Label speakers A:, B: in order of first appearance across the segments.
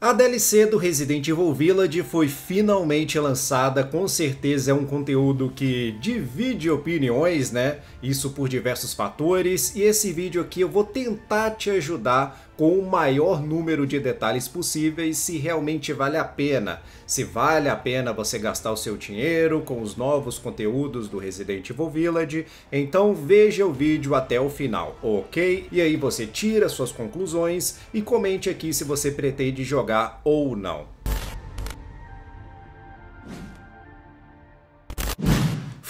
A: A DLC do Resident Evil Village foi finalmente lançada, com certeza é um conteúdo que divide opiniões, né? Isso por diversos fatores, e esse vídeo aqui eu vou tentar te ajudar com o maior número de detalhes possíveis se realmente vale a pena. Se vale a pena você gastar o seu dinheiro com os novos conteúdos do Resident Evil Village, então veja o vídeo até o final, ok? E aí você tira suas conclusões e comente aqui se você pretende jogar ou não.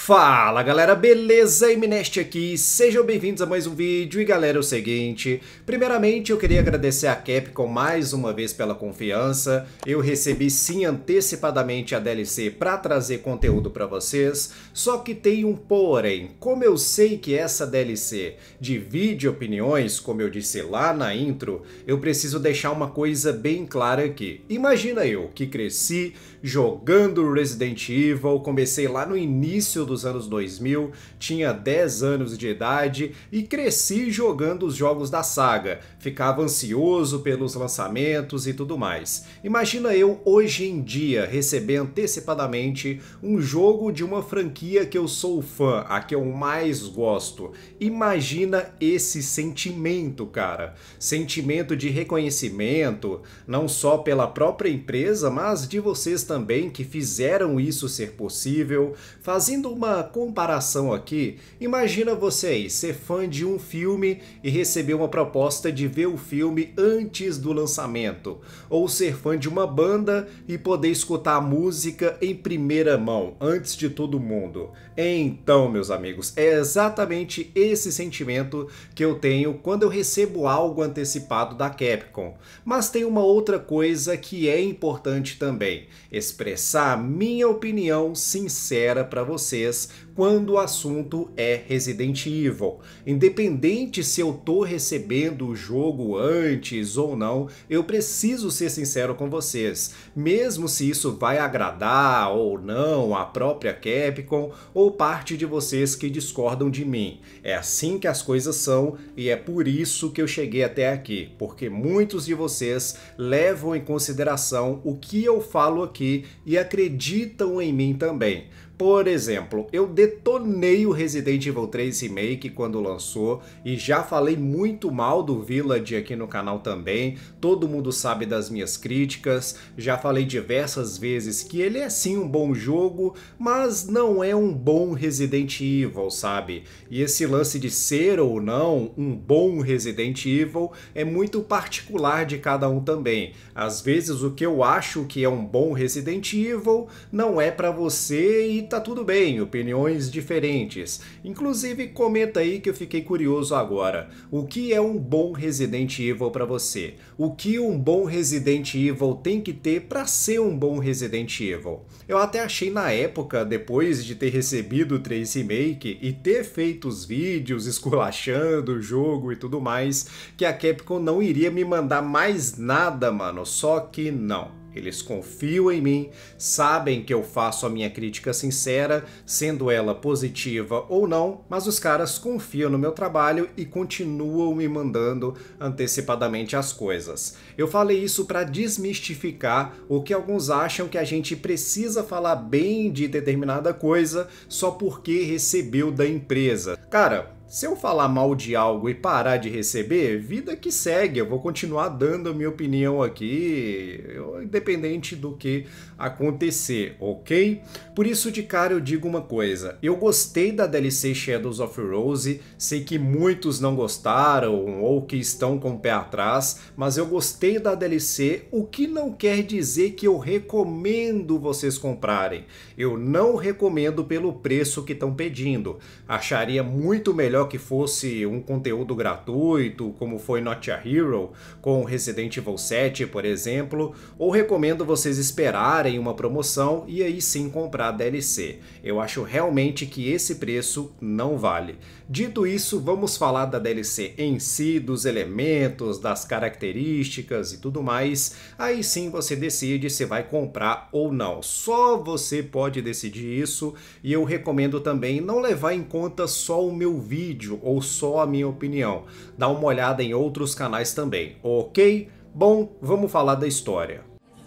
A: Fala galera, beleza? Emineste aqui, sejam bem-vindos a mais um vídeo. E galera, é o seguinte, primeiramente eu queria agradecer a Capcom mais uma vez pela confiança, eu recebi sim antecipadamente a DLC para trazer conteúdo para vocês, só que tem um porém, como eu sei que essa DLC divide opiniões, como eu disse lá na intro, eu preciso deixar uma coisa bem clara aqui, imagina eu que cresci jogando Resident Evil, comecei lá no início dos anos 2000, tinha 10 anos de idade e cresci jogando os jogos da saga. Ficava ansioso pelos lançamentos e tudo mais. Imagina eu hoje em dia receber antecipadamente um jogo de uma franquia que eu sou fã, a que eu mais gosto. Imagina esse sentimento, cara. Sentimento de reconhecimento, não só pela própria empresa, mas de vocês também que fizeram isso ser possível, fazendo uma comparação aqui, imagina você aí ser fã de um filme e receber uma proposta de ver o filme antes do lançamento, ou ser fã de uma banda e poder escutar a música em primeira mão, antes de todo mundo. Então, meus amigos, é exatamente esse sentimento que eu tenho quando eu recebo algo antecipado da Capcom. Mas tem uma outra coisa que é importante também: expressar a minha opinião sincera para vocês quando o assunto é Resident Evil. Independente se eu tô recebendo o jogo antes ou não, eu preciso ser sincero com vocês. Mesmo se isso vai agradar ou não a própria Capcom ou parte de vocês que discordam de mim. É assim que as coisas são e é por isso que eu cheguei até aqui, porque muitos de vocês levam em consideração o que eu falo aqui e acreditam em mim também. Por exemplo, eu detonei o Resident Evil 3 Remake quando lançou e já falei muito mal do Village aqui no canal também. Todo mundo sabe das minhas críticas. Já falei diversas vezes que ele é sim um bom jogo, mas não é um bom Resident Evil, sabe? E esse lance de ser ou não um bom Resident Evil é muito particular de cada um também. Às vezes o que eu acho que é um bom Resident Evil não é para você e tá tudo bem, opiniões diferentes. Inclusive, comenta aí que eu fiquei curioso agora. O que é um bom Resident Evil para você? O que um bom Resident Evil tem que ter para ser um bom Resident Evil? Eu até achei na época, depois de ter recebido o 3 Remake e ter feito os vídeos esculachando o jogo e tudo mais, que a Capcom não iria me mandar mais nada, mano. Só que não. Eles confiam em mim, sabem que eu faço a minha crítica sincera, sendo ela positiva ou não, mas os caras confiam no meu trabalho e continuam me mandando antecipadamente as coisas. Eu falei isso para desmistificar o que alguns acham que a gente precisa falar bem de determinada coisa só porque recebeu da empresa. Cara, se eu falar mal de algo e parar de receber, vida que segue. Eu vou continuar dando a minha opinião aqui, independente do que acontecer, ok? Por isso, de cara, eu digo uma coisa. Eu gostei da DLC Shadows of Rose, sei que muitos não gostaram ou que estão com o pé atrás, mas eu gostei da DLC, o que não quer dizer que eu recomendo vocês comprarem. Eu não recomendo pelo preço que estão pedindo. Acharia muito melhor melhor que fosse um conteúdo gratuito, como foi Not a Hero, com Resident Evil 7, por exemplo, ou recomendo vocês esperarem uma promoção e aí sim comprar DLC. Eu acho realmente que esse preço não vale. Dito isso, vamos falar da DLC em si, dos elementos, das características e tudo mais. Aí sim você decide se vai comprar ou não. Só você pode decidir isso e eu recomendo também não levar em conta só o meu vídeo vídeo ou só a minha opinião. Dá uma olhada em outros canais também, ok? Bom, vamos falar da história.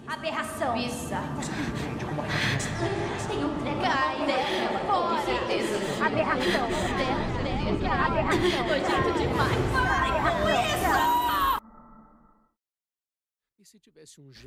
B: Aberração. Bizarro. Tem um treco dela. Com certeza. Aberração. Aberração. Nojento demais. Ai, com isso!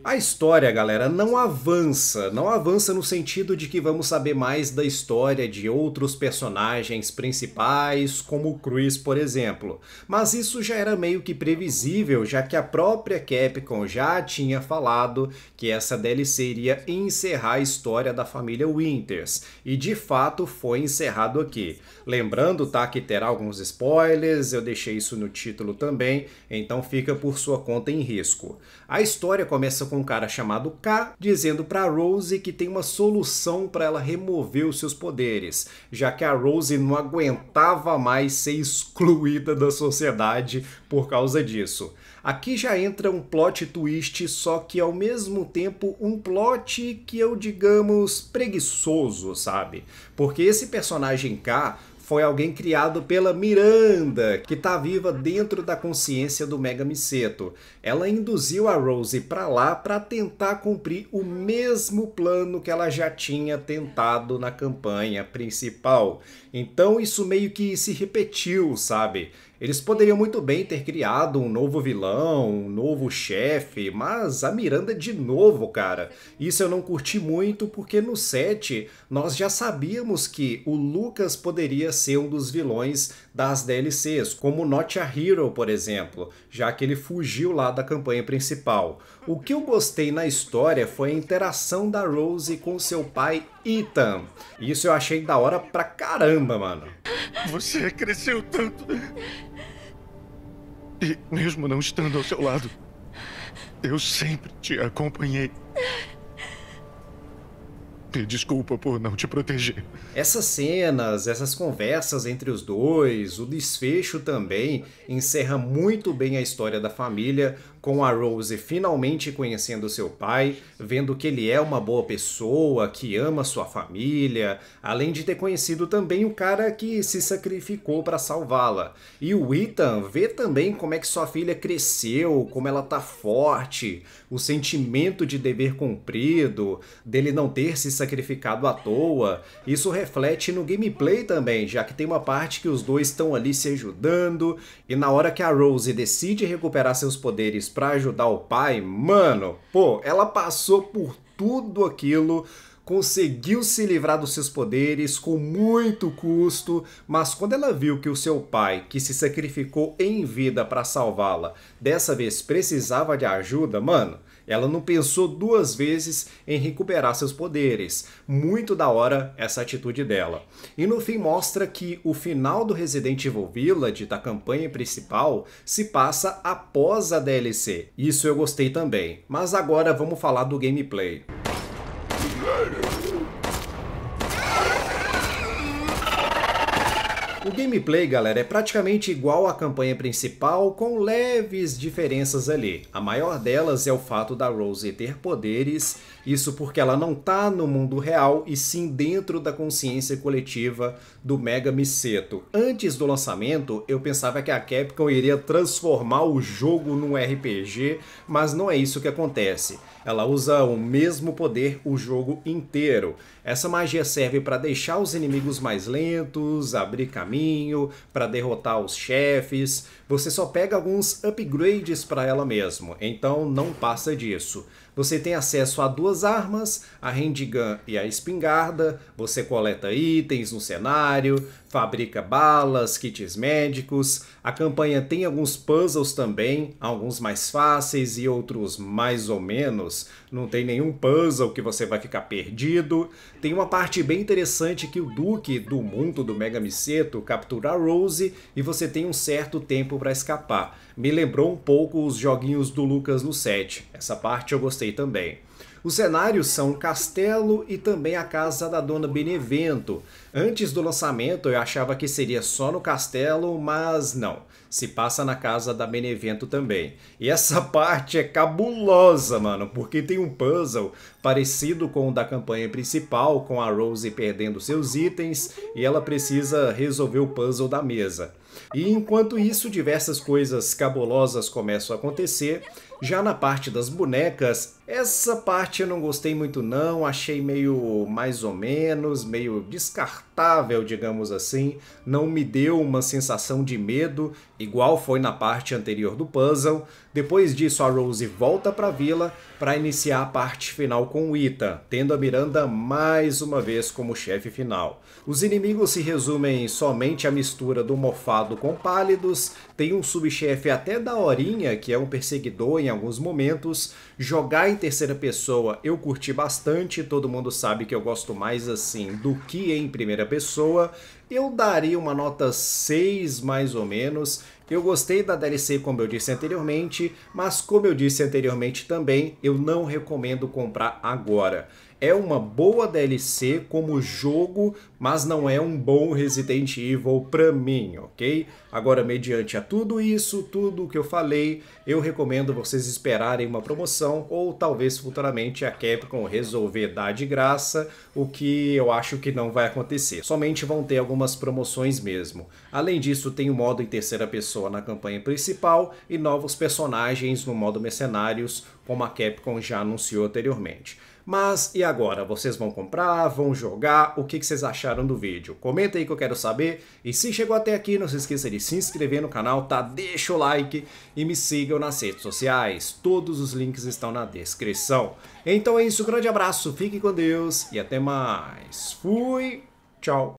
A: A história, galera, não avança. Não avança no sentido de que vamos saber mais da história de outros personagens principais, como o Cruz, por exemplo. Mas isso já era meio que previsível, já que a própria Capcom já tinha falado que essa DLC iria encerrar a história da família Winters. E de fato foi encerrado aqui. Lembrando, tá, que terá alguns spoilers, eu deixei isso no título também, então fica por sua conta em risco. A história começa com um cara chamado K dizendo para Rose que tem uma solução para ela remover os seus poderes, já que a Rose não aguentava mais ser excluída da sociedade por causa disso. Aqui já entra um plot twist, só que ao mesmo tempo um plot que eu digamos preguiçoso, sabe? Porque esse personagem K foi alguém criado pela Miranda, que está viva dentro da consciência do Mega Miseto. Ela induziu a Rose para lá para tentar cumprir o mesmo plano que ela já tinha tentado na campanha principal. Então isso meio que se repetiu, sabe? Eles poderiam muito bem ter criado um novo vilão, um novo chefe, mas a Miranda de novo, cara. Isso eu não curti muito porque no set nós já sabíamos que o Lucas poderia ser um dos vilões das DLCs, como Not a Hero, por exemplo, já que ele fugiu lá da campanha principal. O que eu gostei na história foi a interação da Rose com seu pai Ethan. Isso eu achei da hora pra caramba, mano.
C: Você cresceu tanto. E mesmo não estando ao seu lado, eu sempre te acompanhei. Me desculpa por não te proteger.
A: Essas cenas, essas conversas entre os dois, o desfecho também encerra muito bem a história da família, com a Rose finalmente conhecendo seu pai, vendo que ele é uma boa pessoa, que ama sua família, além de ter conhecido também o cara que se sacrificou para salvá-la. E o Ethan vê também como é que sua filha cresceu, como ela tá forte, o sentimento de dever cumprido, dele não ter se sacrificado à toa. Isso reflete no gameplay também, já que tem uma parte que os dois estão ali se ajudando, e na hora que a Rose decide recuperar seus poderes para ajudar o pai, mano, pô, ela passou por tudo aquilo conseguiu se livrar dos seus poderes com muito custo, mas quando ela viu que o seu pai, que se sacrificou em vida para salvá-la, dessa vez precisava de ajuda, mano, ela não pensou duas vezes em recuperar seus poderes. Muito da hora essa atitude dela. E no fim mostra que o final do Resident Evil Village, da campanha principal, se passa após a DLC. Isso eu gostei também. Mas agora vamos falar do gameplay. O gameplay, galera, é praticamente igual à campanha principal, com leves diferenças ali. A maior delas é o fato da Rose ter poderes, isso porque ela não tá no mundo real e sim dentro da consciência coletiva do Mega Miseto. Antes do lançamento, eu pensava que a Capcom iria transformar o jogo num RPG, mas não é isso que acontece ela usa o mesmo poder o jogo inteiro. Essa magia serve para deixar os inimigos mais lentos, abrir caminho, para derrotar os chefes. Você só pega alguns upgrades para ela mesmo, então não passa disso. Você tem acesso a duas armas, a handgun e a espingarda, você coleta itens no cenário, fabrica balas, kits médicos. A campanha tem alguns puzzles também, alguns mais fáceis e outros mais ou menos. Não tem nenhum puzzle que você vai ficar perdido. Tem uma parte bem interessante que o Duque do mundo do Mega Miseto captura a Rose e você tem um certo tempo para escapar. Me lembrou um pouco os joguinhos do Lucas no set. Essa parte eu gostei também. Os cenários são um castelo e também a casa da Dona Benevento. Antes do lançamento eu achava que seria só no castelo, mas não. Se passa na casa da Benevento também. E essa parte é cabulosa, mano, porque tem um puzzle parecido com o da campanha principal, com a Rose perdendo seus itens e ela precisa resolver o puzzle da mesa. E enquanto isso, diversas coisas cabulosas começam a acontecer, Já na parte das bonecas, essa parte eu não gostei muito não, achei meio mais ou menos, meio descartável, digamos assim. Não me deu uma sensação de medo, igual foi na parte anterior do puzzle. Depois disso, a Rose volta para a vila para iniciar a parte final com Ita, tendo a Miranda mais uma vez como chefe final. Os inimigos se resumem somente à mistura do mofado com pálidos, tem um subchefe até da horinha, que é um perseguidor em alguns momentos, jogar em terceira pessoa eu curti bastante, todo mundo sabe que eu gosto mais assim do que em primeira pessoa. Eu daria uma nota 6 mais ou menos. Eu gostei da DLC, como eu disse anteriormente, mas como eu disse anteriormente também, eu não recomendo comprar agora é uma boa DLC como jogo, mas não é um bom Resident Evil para mim, ok? Agora, mediante a tudo isso, tudo que eu falei, eu recomendo vocês esperarem uma promoção ou talvez futuramente a Capcom resolver dar de graça, o que eu acho que não vai acontecer. Somente vão ter algumas promoções mesmo. Além disso, tem o modo em terceira pessoa na campanha principal e novos personagens no modo mercenários, como a Capcom já anunciou anteriormente. Mas e agora? Vocês vão comprar? Vão jogar? O que vocês acharam do vídeo? Comenta aí que eu quero saber. E se chegou até aqui, não se esqueça de se inscrever no canal, tá? Deixa o like e me sigam nas redes sociais. Todos os links estão na descrição. Então é isso, grande abraço, fique com Deus e até mais. Fui, tchau.